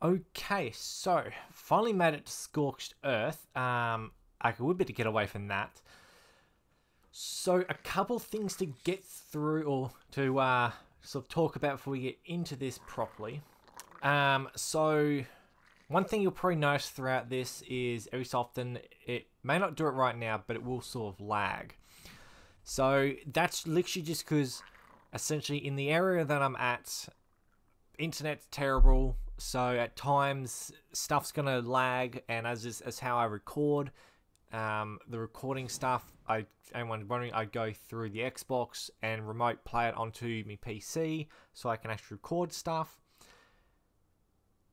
Okay, so finally made it to Scorched Earth. Um, I could would be to get away from that. So a couple things to get through or to uh, sort of talk about before we get into this properly. Um, so one thing you'll probably notice throughout this is every so often it may not do it right now, but it will sort of lag. So that's literally just because essentially in the area that I'm at, internet's terrible. So at times stuff's gonna lag, and as is, as how I record, um, the recording stuff. I anyone wondering, I go through the Xbox and remote play it onto my PC, so I can actually record stuff.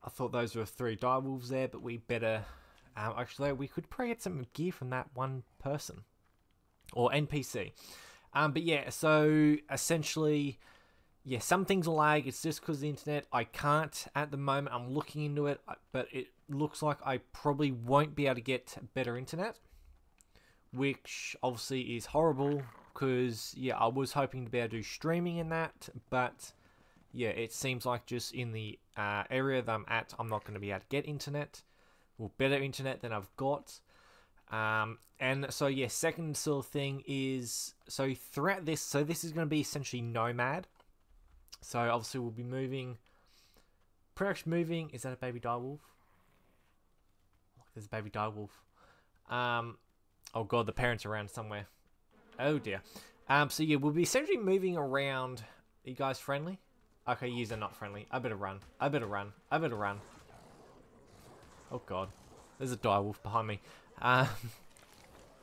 I thought those were three direwolves there, but we better. Um, actually, we could probably get some gear from that one person or NPC. Um, but yeah, so essentially, yeah, some things lag. It's just because the internet. I can't at the moment. I'm looking into it, but it looks like I probably won't be able to get better internet, which obviously is horrible. Because yeah, I was hoping to be able to do streaming in that, but yeah, it seems like just in the uh, area that I'm at, I'm not going to be able to get internet, well, better internet than I've got. Um, and so yeah, second sort of thing is so throughout this, so this is going to be essentially nomad. So obviously we'll be moving, pretty much moving. Is that a baby direwolf? There's a baby direwolf. Um, oh god, the parents are around somewhere. Oh dear. Um, so yeah, we'll be essentially moving around. Are you guys friendly? Okay, you are not friendly. I better run. I better run. I better run. Oh god. There's a direwolf behind me. Um,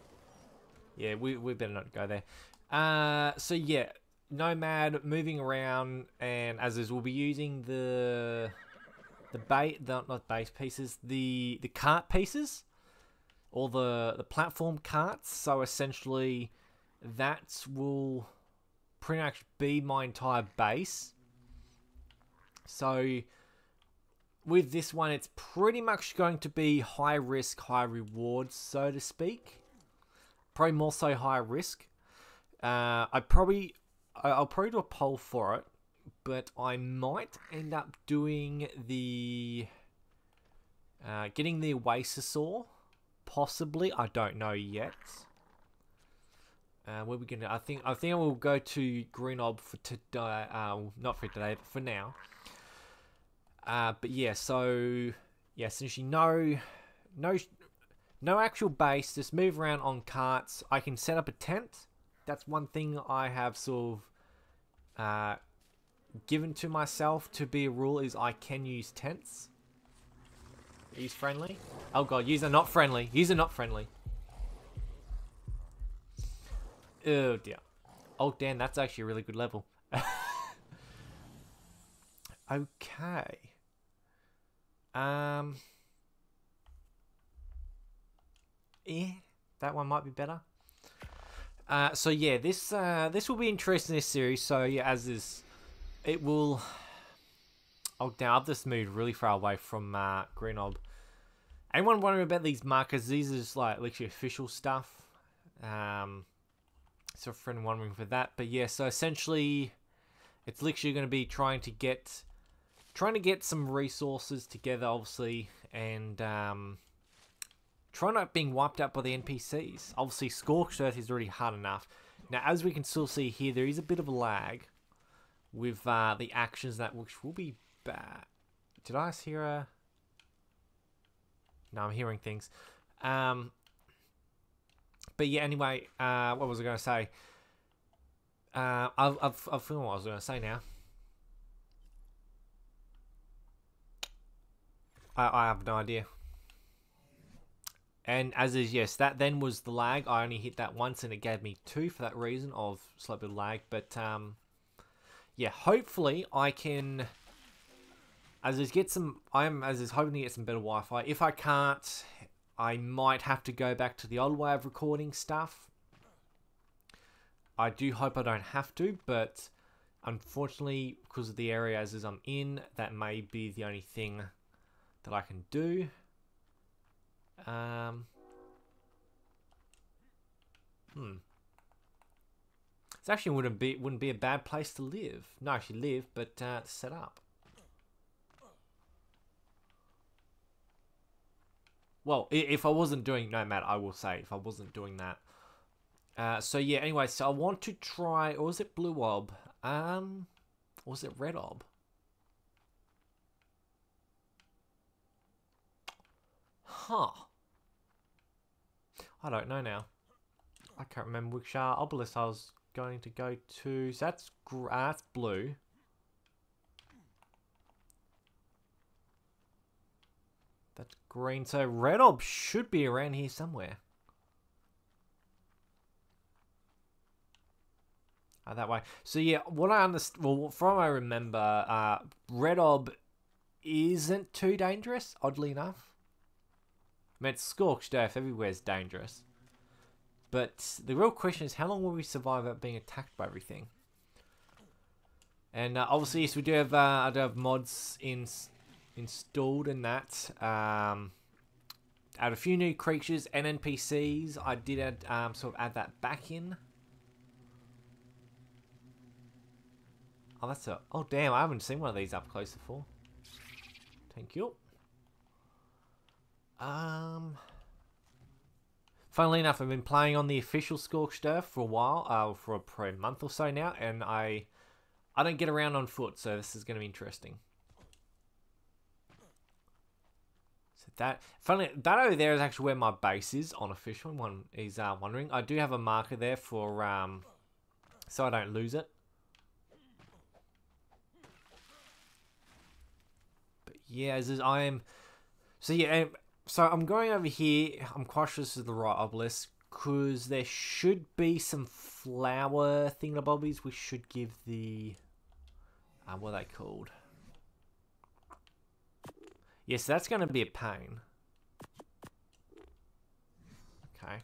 yeah, we, we better not go there. Uh, so yeah, Nomad moving around, and as is, we'll be using the the bait, the, not base pieces, the the cart pieces, or the the platform carts. So essentially, that will pretty much be my entire base. So with this one, it's pretty much going to be high risk, high reward, so to speak. Probably more so high risk. Uh, I probably, I'll probably do a poll for it, but I might end up doing the, uh, getting the Oasisaur, possibly. I don't know yet. Uh, where we gonna? I think I think I will go to green ob for today. Uh, not for today, but for now. Uh, but yeah, so yeah, essentially no, no, no actual base. Just move around on carts. I can set up a tent. That's one thing I have sort of uh, given to myself to be a rule is I can use tents. Use friendly. Oh god, user not friendly. User not friendly. Oh dear. Oh damn, that's actually a really good level. okay. Um, yeah, that one might be better. Uh, so yeah, this uh, this will be interesting. This series. So yeah, as is, it will. Oh, now I've just moved really far away from uh, green ob. Anyone wondering about these markers? These are just like literally official stuff. Um, so a friend wondering for that, but yeah. So essentially, it's literally going to be trying to get trying to get some resources together, obviously, and um, trying not being wiped out by the NPCs. Obviously, Scorched Earth is already hard enough. Now, as we can still see here, there is a bit of a lag with uh, the actions that which will be bad. Did I hear a? No, I'm hearing things. Um, but yeah, anyway, uh, what was I going to say? Uh, I've, I've, I've forgotten what I was going to say now. I, I have no idea. And as is, yes, that then was the lag. I only hit that once and it gave me two for that reason of slight bit of lag. But, um, yeah, hopefully I can, as is, get some, I'm, as is, hoping to get some better Wi-Fi. If I can't, I might have to go back to the old way of recording stuff. I do hope I don't have to, but unfortunately, because of the area as is I'm in, that may be the only thing that I can do. Um, hmm. It actually wouldn't be wouldn't be a bad place to live. No, actually live, but uh, set up. well, if I wasn't doing Nomad, I will say, if I wasn't doing that. Uh, so yeah, anyway, so I want to try, or was it Blue Ob? Um, or was it Red Ob? Huh. I don't know now. I can't remember which uh, obelisk I was going to go to. So that's, uh, that's blue. That's green. So red ob should be around here somewhere. Oh, that way. So yeah, what I understand, well, from I remember, uh, red ob isn't too dangerous, oddly enough. I mean, scorched earth, everywhere is dangerous. But the real question is, how long will we survive without being attacked by everything? And uh, obviously, yes, we do have uh, I do have mods in installed in that. Um, add a few new creatures and NPCs. I did add, um, sort of add that back in. Oh, that's a... Oh, damn, I haven't seen one of these up close before. Thank you. Um... Funnily enough, I've been playing on the official Scorched Earth for a while, uh, for a, month or so now, and I I don't get around on foot, so this is going to be interesting. So that funny that over there is actually where my base is on official. One is uh, wondering. I do have a marker there for um, so I don't lose it. But yeah, as I am. So yeah, so I'm going over here. I'm quite sure this is the right obelisk because there should be some flower thingamabobbies. We should give the uh, what are they called? Yes, that's going to be a pain. Okay.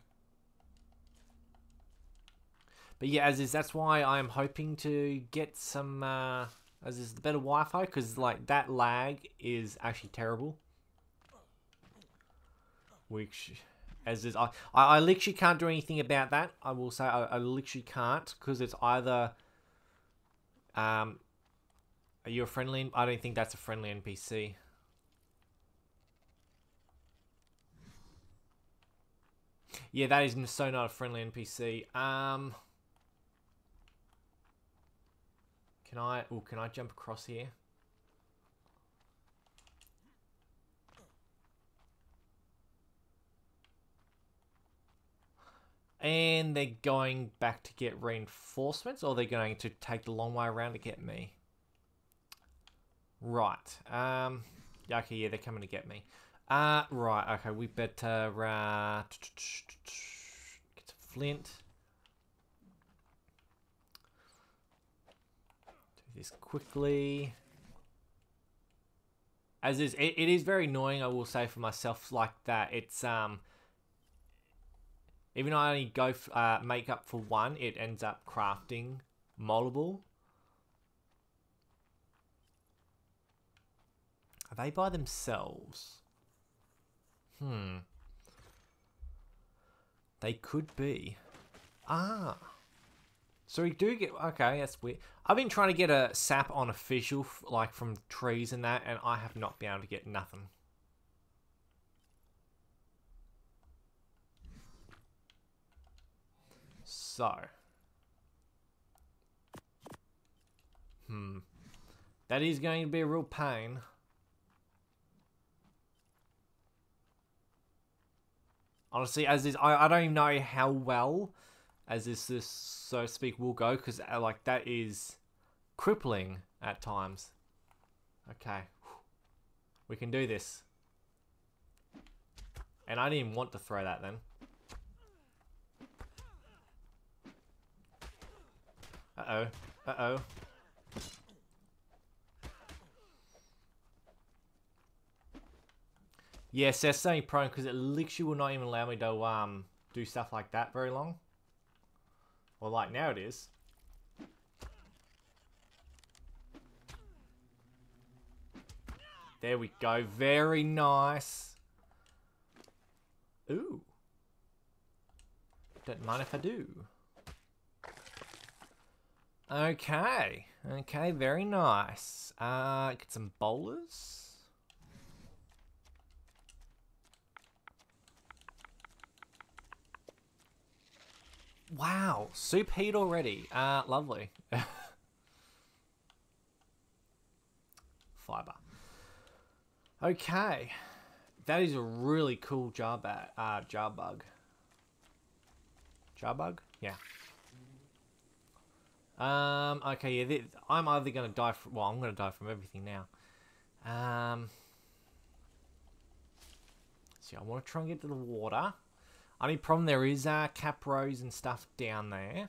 But yeah, as is, that's why I'm hoping to get some, uh, as is the better Wi-Fi, because like that lag is actually terrible. Which, as is, I, I, literally can't do anything about that. I will say I, I literally can't, because it's either, um, are you a friendly, I don't think that's a friendly NPC. Yeah, that is so not a friendly NPC. Um, can I? Oh, can I jump across here? And they're going back to get reinforcements, or they're going to take the long way around to get me. Right. Um. Okay. Yeah, they're coming to get me. Uh, right, okay, we better, uh, get some flint. Do this quickly. As is, it, it is very annoying, I will say for myself like that. It's, um, even though I only go, uh, make up for one, it ends up crafting multiple. Are they by themselves? Hmm. They could be. Ah. So we do get... Okay, that's weird. I've been trying to get a sap on official, like from trees and that, and I have not been able to get nothing. So. Hmm. That is going to be a real pain. honestly, as is, I, I don't even know how well as this, this so to speak, will go because uh, like that is crippling at times. Okay, we can do this. And I didn't even want to throw that then. Uh-oh. Uh-oh. Yes, they're staying prone because it literally will not even allow me to um do stuff like that very long. Well, like now it is. There we go. Very nice. Ooh. Don't mind if I do. Okay. Okay, very nice. Uh, get some bowlers. Wow, superheat already. Uh, lovely. Fiber. Okay. That is a really cool jar, uh, jar bug. Jar bug? Yeah. Um, okay, yeah, I'm either going to die from, well, I'm going to die from everything now. Um, see, I want to try and get to the water. Only problem there is uh, capros and stuff down there.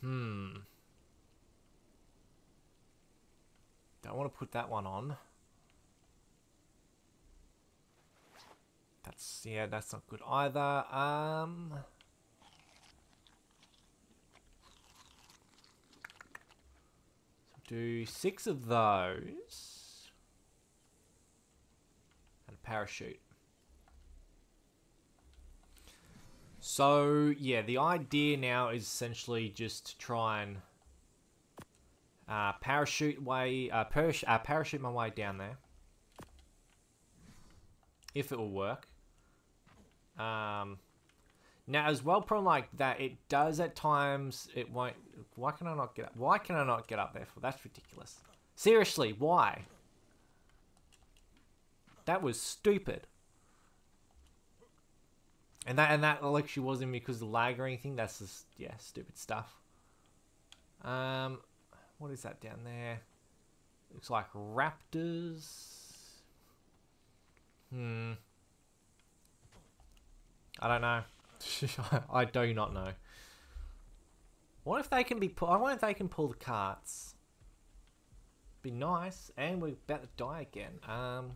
Hmm. Don't want to put that one on. That's, yeah, that's not good either. Um... do six of those. And a parachute. So, yeah, the idea now is essentially just to try and uh, parachute way, uh, uh, parachute my way down there. If it will work. Um, now, as well, problem like that, it does at times, it won't, why can I not get up? Why can I not get up there for? That's ridiculous. Seriously, why? That was stupid. And that, and that actually wasn't because of lag or anything, that's just, yeah, stupid stuff. Um, what is that down there? Looks like raptors. Hmm. I don't know. I do not know. What if they can be? I wonder if they can pull the carts. Be nice, and we're about to die again. Um.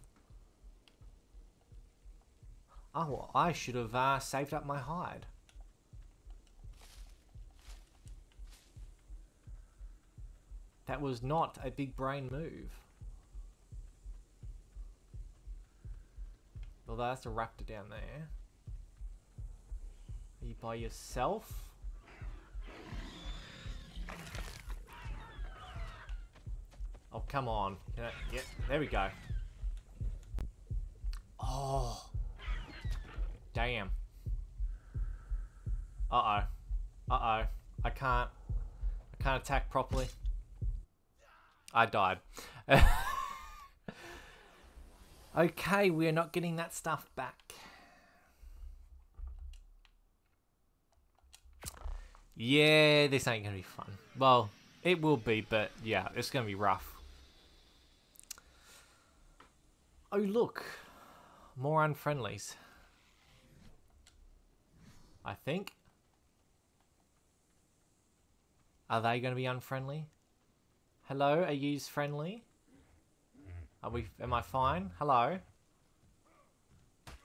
Oh, well, I should have uh, saved up my hide. That was not a big brain move. Although that's a raptor down there. You by yourself? Oh, come on. I, yeah, there we go. Oh. Damn. Uh-oh. Uh-oh. I can't... I can't attack properly. I died. okay, we're not getting that stuff back. Yeah, this ain't going to be fun. Well, it will be, but yeah, it's going to be rough. Oh, look. More unfriendlies. I think. Are they going to be unfriendly? Hello, are you friendly? Are we? Am I fine? Hello?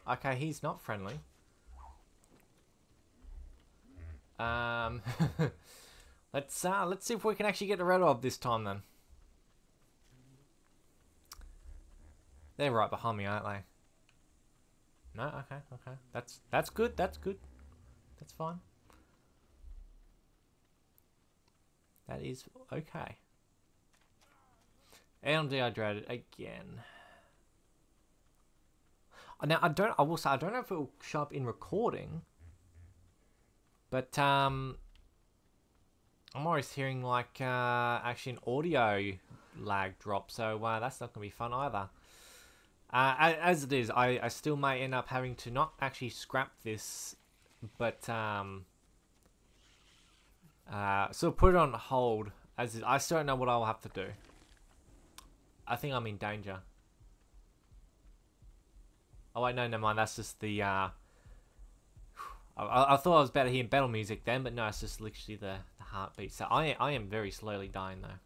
Okay, he's not friendly. Um, let's uh, let's see if we can actually get the red of this time then. They're right behind me, aren't they? No, okay, okay. That's that's good. That's good. That's fine. That is okay. And I'm dehydrated again. Now I don't. I will say I don't know if it will show up in recording. But um, I'm always hearing like uh, actually an audio lag drop, so uh, that's not going to be fun either. Uh, as it is, I, I still may end up having to not actually scrap this, but um, uh, so put it on hold. As I still don't know what I'll have to do. I think I'm in danger. Oh wait, no, never mind. That's just the uh, I, I thought I was better hearing battle music then, but no, it's just literally the, the heartbeat. So I, I am very slowly dying though.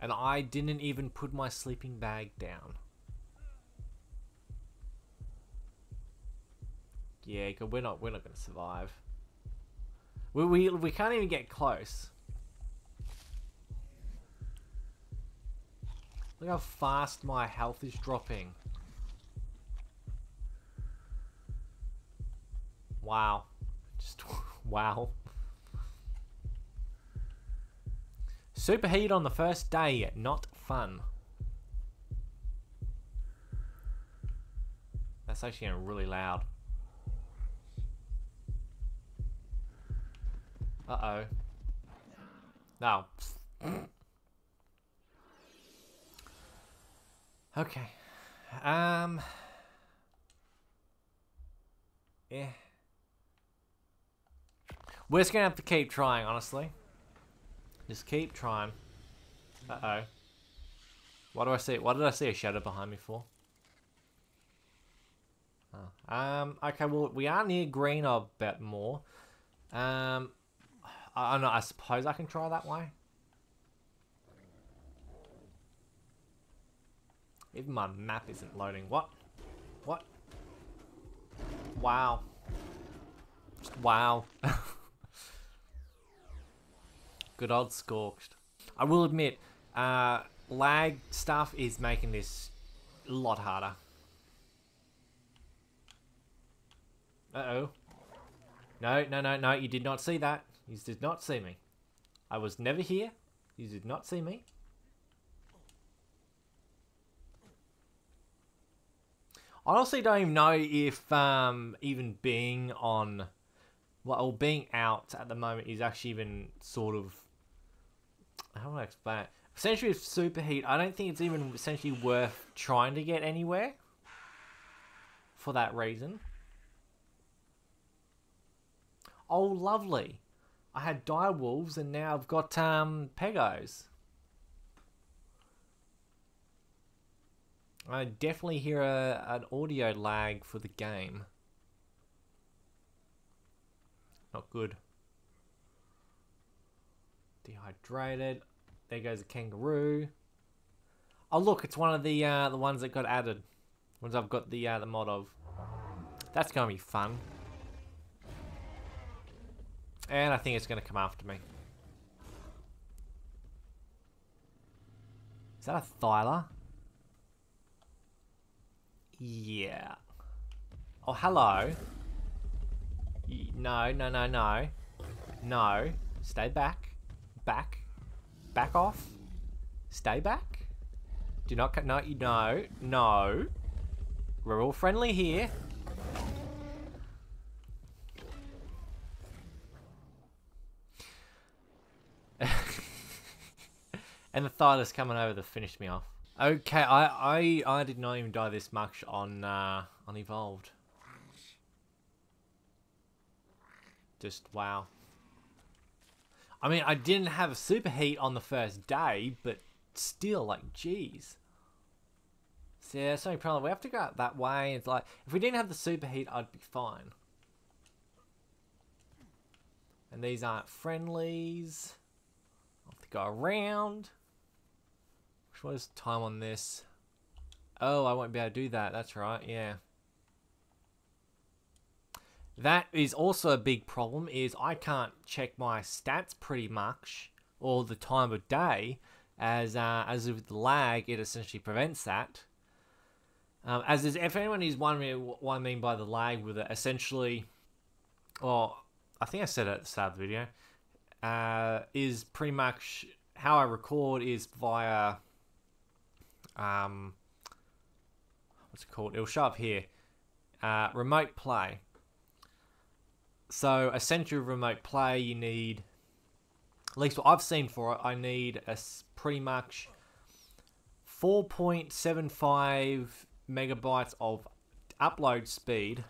And I didn't even put my sleeping bag down. Yeah, we're not we're not gonna survive. We we we can't even get close. Look how fast my health is dropping. Wow. Just, wow. Superheat on the first day, not fun. That's actually really loud. Uh-oh. No. okay. Um... Yeah. We're just gonna have to keep trying, honestly. Just keep trying. Uh-oh. What do I see? What did I see a shadow behind me for? Oh. Um, okay, well, we are near green a bit more. Um, I, I know, I suppose I can try that way. Even my map isn't loading. What? What? Wow. Just wow. Good old Scorched. I will admit, uh, lag stuff is making this a lot harder. Uh-oh. No, no, no, no, you did not see that. You did not see me. I was never here. You did not see me. I honestly don't even know if um, even being on, well, being out at the moment is actually even sort of how do I explain it? Essentially, with superheat, I don't think it's even essentially worth trying to get anywhere. For that reason. Oh, lovely. I had dire wolves and now I've got um, pegos. I definitely hear a, an audio lag for the game. Not good. Dehydrated. There goes a kangaroo. Oh look, it's one of the uh, the ones that got added. Ones I've got the uh, the mod of. That's gonna be fun. And I think it's gonna come after me. Is that a Thyla? Yeah. Oh, hello. No, no, no, no. No. Stay back. Back. Back off. Stay back. Do not... Cut. No, you no. No. We're all friendly here. and the Thyla's coming over to finish me off. Okay, I, I, I did not even die this much on, uh, on Evolved. Just, wow. I mean, I didn't have a superheat on the first day, but still, like, jeez. So, yeah, so problem. We have to go out that way. It's like, if we didn't have the superheat, I'd be fine. And these aren't friendlies. I'll have to go around. What is time on this? Oh, I won't be able to do that. That's right, yeah. That is also a big problem is I can't check my stats pretty much all the time of day as uh, as with the lag it essentially prevents that. Um, as is, if anyone is wondering what I mean by the lag with it, essentially, well, I think I said it at the start of the video, uh, is pretty much how I record is via, um, what's it called? It'll show up here, uh, remote play. So essential remote play, you need, at least what I've seen for it, I need a pretty much 4.75 megabytes of upload speed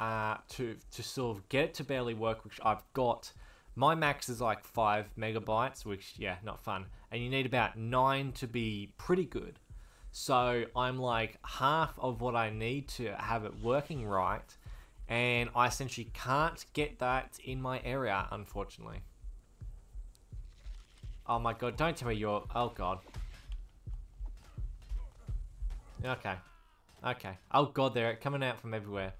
uh, to to sort of get it to barely work, which I've got. My max is like 5 megabytes, which, yeah, not fun. And you need about 9 to be pretty good. So I'm like half of what I need to have it working right and I essentially can't get that in my area, unfortunately. Oh my god, don't tell me you're... Oh god. Okay. Okay. Oh god, they're coming out from everywhere.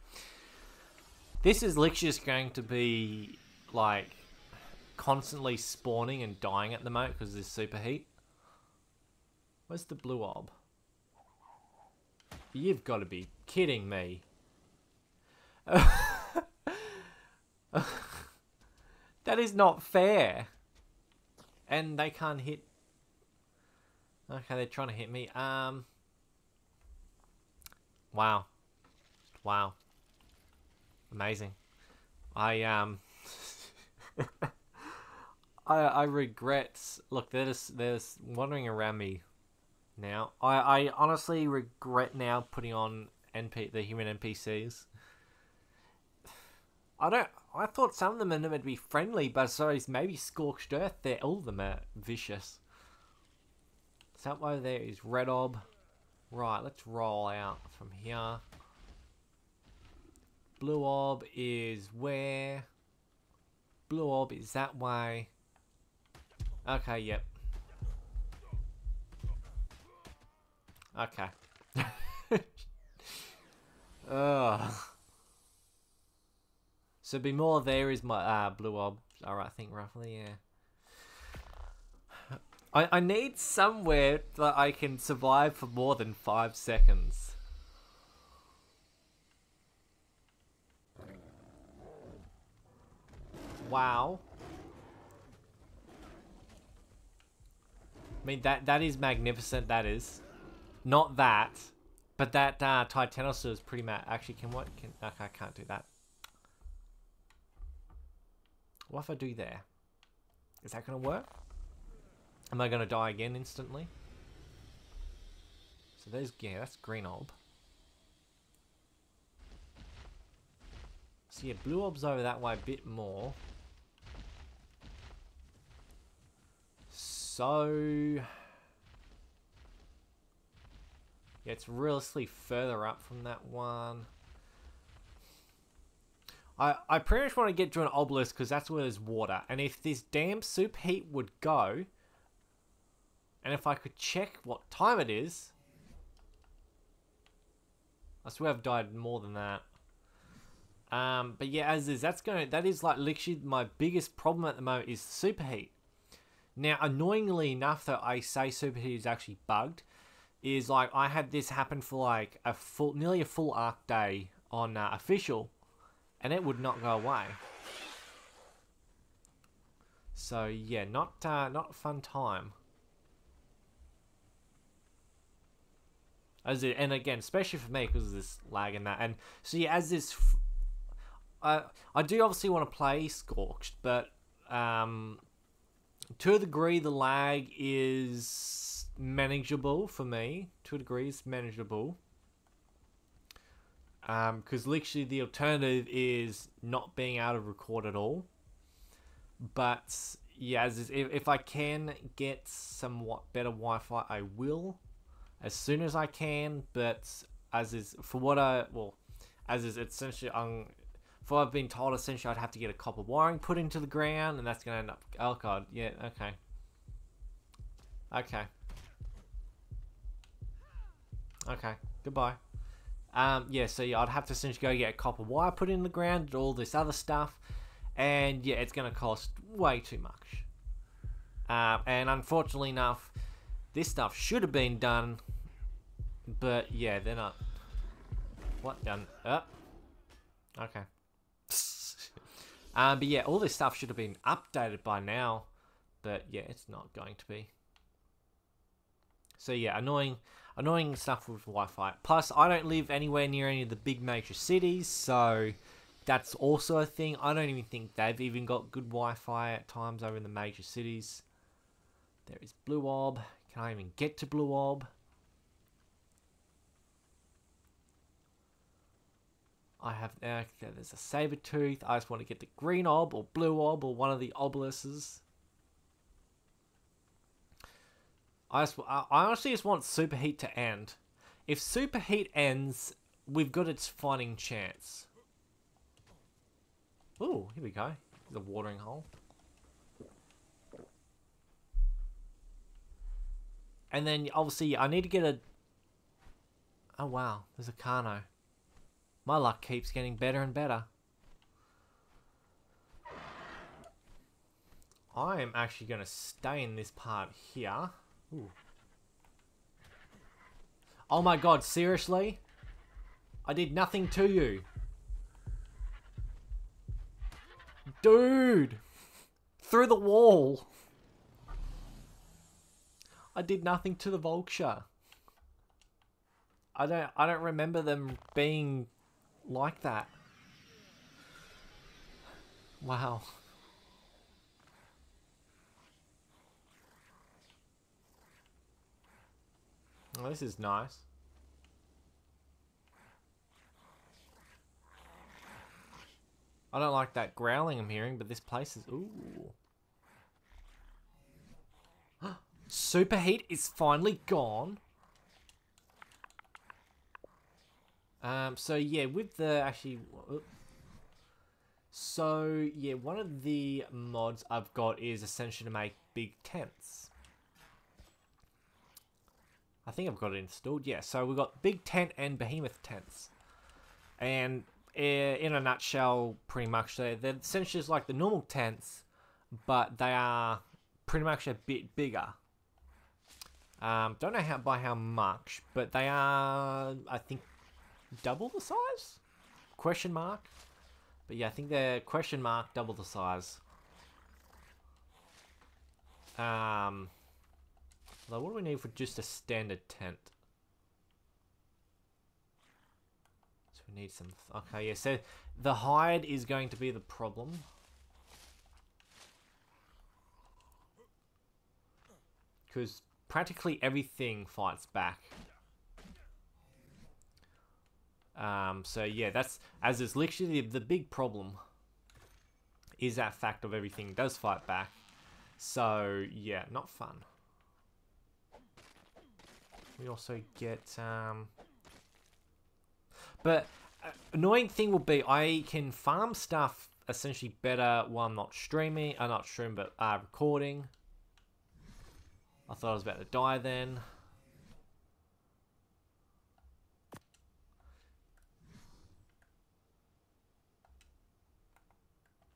This is literally just going to be, like, constantly spawning and dying at the moment because there's superheat. Where's the blue orb? You've got to be kidding me. that is not fair. And they can't hit... Okay, they're trying to hit me. Um... Wow. Wow. Amazing. I, um... I, I regret... Look, they're just, they're just wandering around me now. I, I honestly regret now putting on NP the human NPCs. I don't. I thought some of them are meant to be friendly, but so maybe Scorched Earth. They're all of them are vicious. So that way there is Red Ob. Right, let's roll out from here. Blue Ob is where? Blue Ob is that way. Okay, yep. Okay. Ugh. So be more there is my uh, blue orb. Alright, I think roughly, yeah. I, I need somewhere that I can survive for more than five seconds. Wow. I mean, that that is magnificent, that is. Not that. But that uh, Titanosaur is pretty mad. Actually, can what? Can okay, I can't do that. What if I do there? Is that going to work? Am I going to die again instantly? So there's, yeah, that's green ob. So yeah, blue ob's over that way a bit more. So... Yeah, it's realistically further up from that one. I, I pretty much want to get to an obelisk because that's where there's water. And if this damn superheat would go, and if I could check what time it is, I swear I've died more than that. Um, but yeah, as is, that's going. That is like literally my biggest problem at the moment is superheat. Now, annoyingly enough, that I say superheat is actually bugged, is like I had this happen for like a full, nearly a full arc day on uh, official, and it would not go away. So yeah, not uh, not a fun time. As it, and again, especially for me because of this lag and that, and so yeah, as this, I I do obviously want to play Scorched, but um, to a degree, the lag is manageable for me. To a degree, it's manageable. Because um, literally the alternative is not being able to record at all. But yeah, as is if, if I can get somewhat better Wi-Fi, I will as soon as I can. But as is for what I well, as is essentially um, for I've been told essentially I'd have to get a copper wiring put into the ground, and that's gonna end up. Oh god, yeah, okay, okay, okay. Goodbye. Um, yeah, so yeah, I'd have to essentially go get a copper wire put in the ground, all this other stuff, and yeah, it's going to cost way too much. Uh, and unfortunately enough, this stuff should have been done, but yeah, they're not. What done? Uh, okay. um, but yeah, all this stuff should have been updated by now, but yeah, it's not going to be. So yeah, annoying annoying stuff with Wi-Fi. Plus, I don't live anywhere near any of the big major cities, so that's also a thing. I don't even think they've even got good Wi-Fi at times over in the major cities. There is Blue Ob. Can I even get to Blue Ob? I have uh, there's a saber tooth. I just want to get the green ob or blue ob or one of the obelisks. I, just, I honestly just want Superheat to end. If Superheat ends, we've got its fighting chance. Oh, here we go. The watering hole. And then, obviously, I need to get a... Oh, wow. There's a Carno. My luck keeps getting better and better. I am actually going to stay in this part here. Ooh. Oh my god, seriously? I did nothing to you. Dude! Through the wall. I did nothing to the vulture. I don't I don't remember them being like that. Wow. Well, this is nice. I don't like that growling I'm hearing, but this place is... Ooh. Superheat is finally gone. Um, so yeah, with the actually, so yeah, one of the mods I've got is essentially to make big tents. I think I've got it installed. Yeah, so we've got big tent and behemoth tents, and eh, in a nutshell, pretty much they're, they're essentially just like the normal tents, but they are pretty much a bit bigger. Um, don't know how by how much, but they are, I think, double the size? Question mark. But yeah, I think they're question mark double the size. Um, what do we need for just a standard tent? So we need some. Okay, yeah. So the hide is going to be the problem. Because practically everything fights back. Um, so yeah, that's as is literally the, the big problem is that fact of everything does fight back. So yeah, not fun. We also get um, but uh, annoying thing will be I can farm stuff essentially better while I'm not streaming. I'm uh, not streaming, but uh, recording. I thought I was about to die then.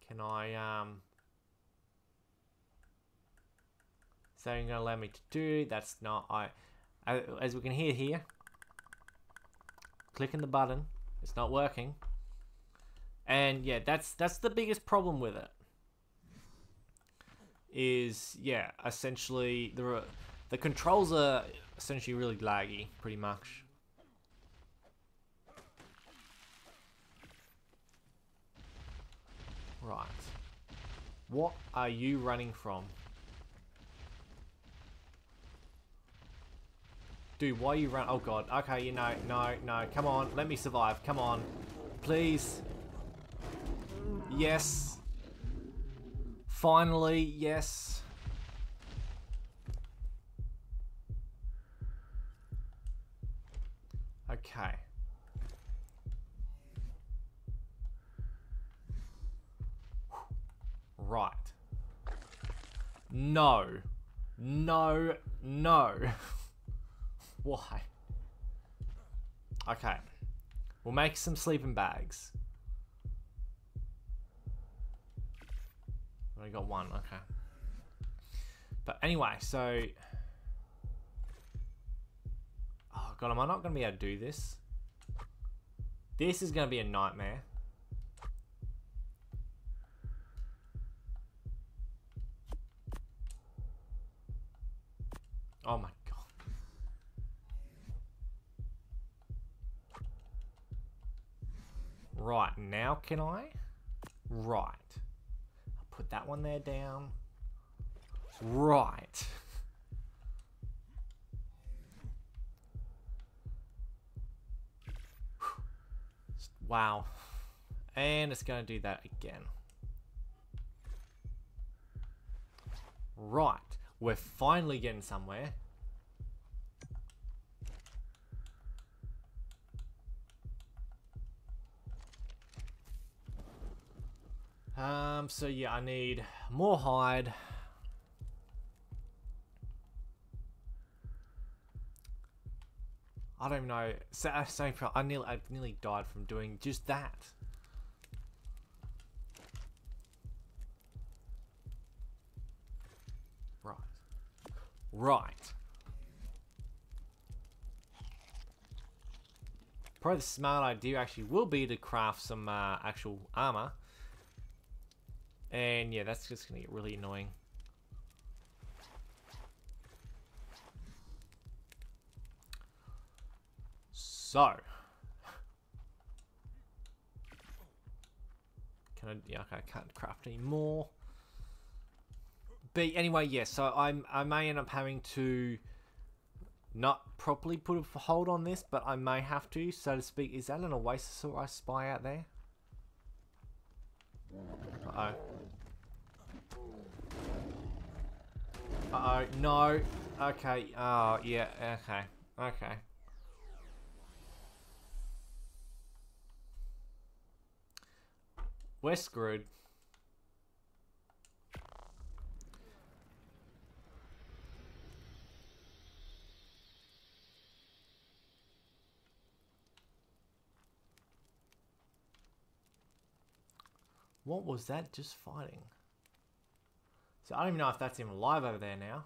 Can I, um... That going to allow me to do? That's not, I... Uh, as we can hear here, clicking the button, it's not working. And yeah, that's that's the biggest problem with it. Is yeah, essentially the the controls are essentially really laggy, pretty much. Right. What are you running from? Dude, why are you run? Oh god. Okay, you know, no, no. Come on, let me survive. Come on, please. Yes. Finally, yes. Okay. Right. No. No. No. Why? Okay. We'll make some sleeping bags. We got one, okay. But anyway, so... Oh god, am I not going to be able to do this? This is going to be a nightmare. Oh my god. Right, now can I? Right. I'll put that one there down. Right. wow. And it's going to do that again. Right. We're finally getting somewhere. Um, so yeah, I need more hide. I don't know. So, so I nearly, I nearly died from doing just that. Right. Right. Probably the smart idea actually will be to craft some uh, actual armor. And yeah, that's just gonna get really annoying. So. Can I, yeah, okay, I can't craft anymore. But anyway, yeah, so I'm, I may end up having to not properly put a hold on this, but I may have to, so to speak. Is that an Oasis or I spy out there? Uh oh Uh-oh. Uh-oh, no. Okay, oh, yeah, okay, okay. We're screwed. What was that just fighting? So I don't even know if that's even alive over there now.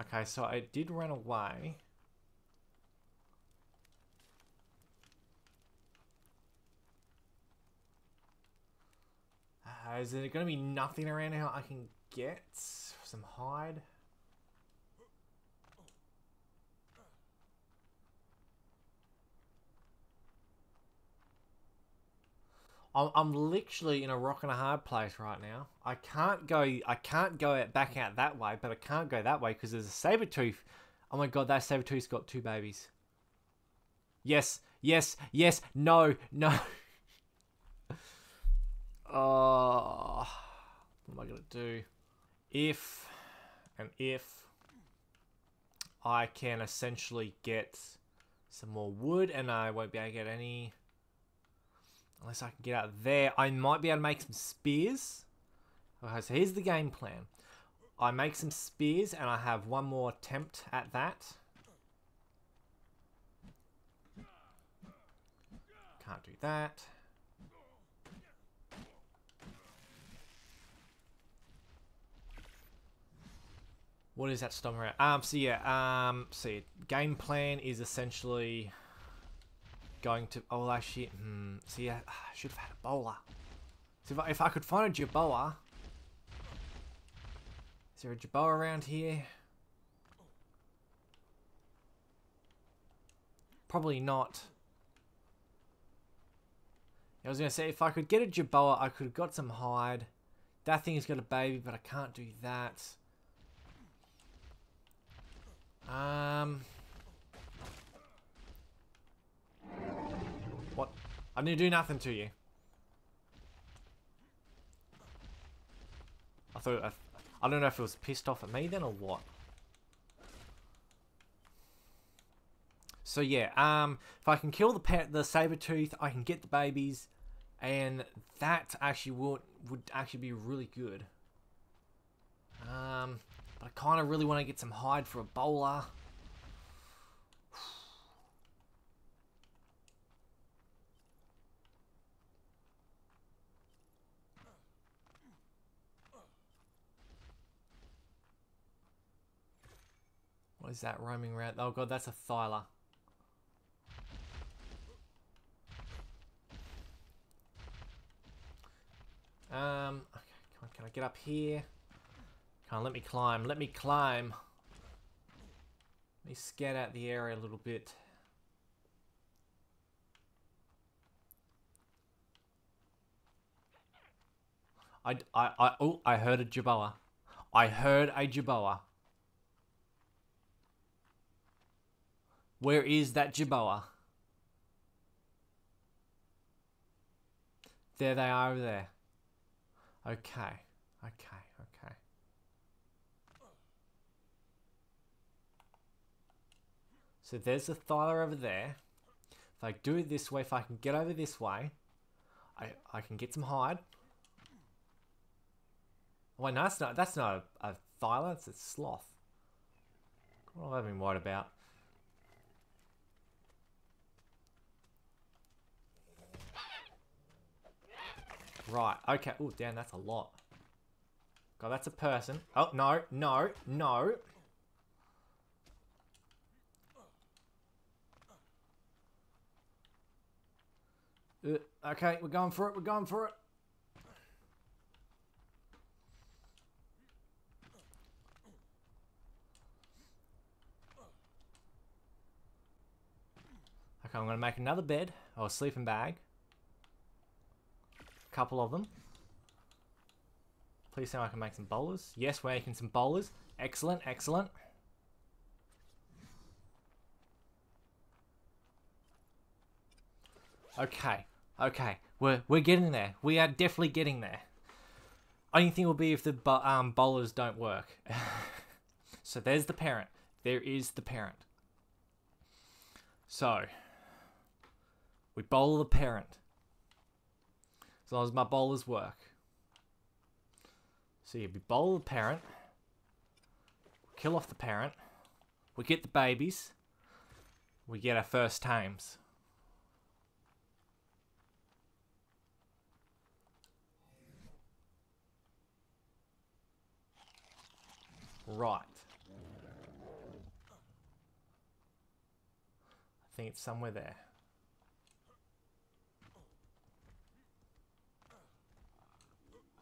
Okay, so I did run away. Is there going to be nothing around here I can get? Some hide? I'm, I'm literally in a rock and a hard place right now. I can't go. I can't go back out that way, but I can't go that way because there's a saber tooth. Oh my god, that saber tooth's got two babies. Yes, yes, yes. No, no. Oh, what am I gonna do? If and if I can essentially get some more wood, and I won't be able to get any Unless I can get out there. I might be able to make some spears. Okay, so here's the game plan. I make some spears and I have one more attempt at that. Can't do that. What is that stomach? Um, so yeah, um, see, game plan is essentially going to... Oh, actually... Hmm, see, I, I should have had a bola. So if I, if I could find a Jerboa... Is there a Jerboa around here? Probably not. I was going to say, if I could get a Jerboa, I could have got some hide. That thing has got a baby, but I can't do that. Um... What? I didn't do nothing to you. I thought... I, I don't know if it was pissed off at me then or what. So yeah, um, if I can kill the pet, the saber tooth, I can get the babies, and that actually would would actually be really good. Um, I kind of really want to get some hide for a bola. What is that roaming around? Oh god, that's a Thyla. Um, okay, on, can I get up here? Come on, let me climb, let me climb. Let me scout out the area a little bit. I, I, I, oh, I heard a Jerboa. I heard a Jerboa. Where is that Jerboa? There they are over there. Okay, okay. So there's the Thyla over there. If I do it this way, if I can get over this way, I, I can get some hide. Oh, wait, no, that's not, that's not a, a it's a sloth. What have I been worried about? Right, okay. Oh, damn, that's a lot. God, that's a person. Oh, no, no, no. Uh, okay, we're going for it, we're going for it. Okay, I'm going to make another bed, or sleeping bag. A couple of them. Please say I can make some bolas. Yes, we're making some bolas. Excellent, excellent. Okay, okay. We're, we're getting there. We are definitely getting there. Only thing will be if the um, bolas don't work. so there's the parent. There is the parent. So, we bowl the parent. As long as my bolas work. So you bowl the parent. Kill off the parent. We get the babies. We get our first tames. Right. I think it's somewhere there.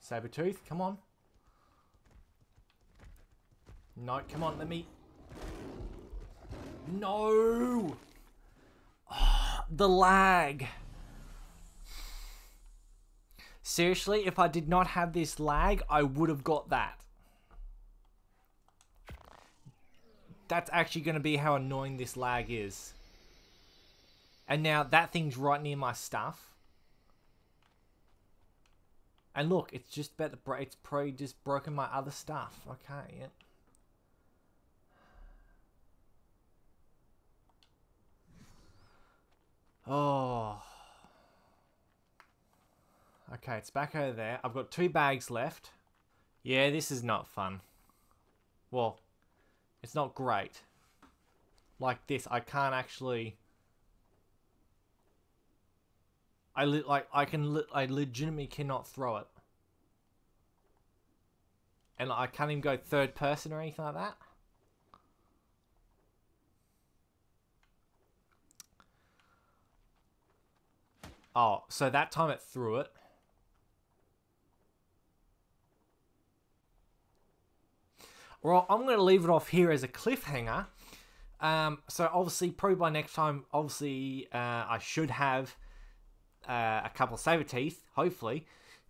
Sabretooth, come on. No, come on, let me... No! Oh, the lag. Seriously, if I did not have this lag, I would have got that. That's actually going to be how annoying this lag is. And now that thing's right near my stuff. And look, it's just about the it's probably just broken my other stuff. Okay, yeah. Oh. Okay, it's back over there. I've got two bags left. Yeah, this is not fun. Well, it's not great. Like this, I can't actually I li- like I can I legitimately cannot throw it, and I can't even go third person or anything like that. Oh, so that time it threw it. Well, I'm going to leave it off here as a cliffhanger. Um, so obviously, probably by next time, obviously, uh, I should have uh, a couple of saber teeth, hopefully.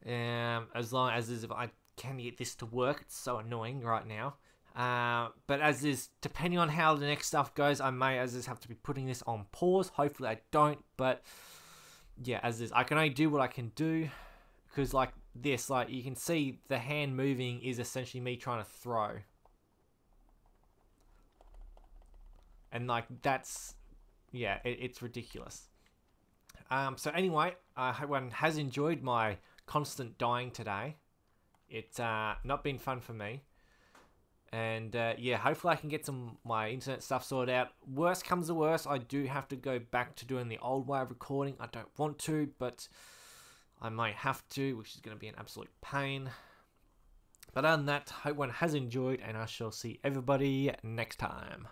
Um, as long as if I can get this to work, it's so annoying right now. Uh, but as is, depending on how the next stuff goes, I may as is have to be putting this on pause. Hopefully, I don't. But yeah, as is, I can only do what I can do because like this, like you can see the hand moving is essentially me trying to throw, and like that's yeah, it, it's ridiculous. Um, so anyway, I hope one has enjoyed my constant dying today. It's uh, not been fun for me. And uh, yeah, hopefully I can get some my internet stuff sorted out. Worst comes to worst, I do have to go back to doing the old way of recording. I don't want to, but I might have to, which is going to be an absolute pain. But other than that, hope one has enjoyed, and I shall see everybody next time.